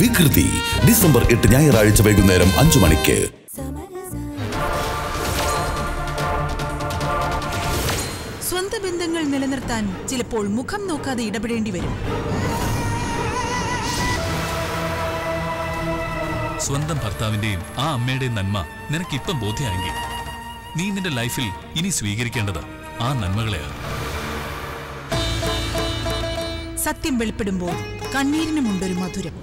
വികൃതി. ഡിസംബർ എട്ട് ഞായറാഴ്ച വൈകുന്നേരം അഞ്ചു മണിക്ക്. സ്വന്തം ബന്ധങ്ങൾ നിലനിർത്താൻ ചിലപ്പോൾ മുഖം നോക്കാതെ ഇടപെടേണ്ടി വരും. സ്വന്തം ഭർത്താവിന്റെയും ആ അമ്മയുടെയും നന്മ നിനക്ക് ഇപ്പം ബോധ്യമായെങ്കിൽ നീ നിന്റെ ലൈഫിൽ ഇനി സ്വീകരിക്കേണ്ടത് ആ നന്മകളെയാണ്. സത്യം വെളിപ്പെടുമ്പോൾ കണ്ണീരിനുമുണ്ടൊരു മധുരം.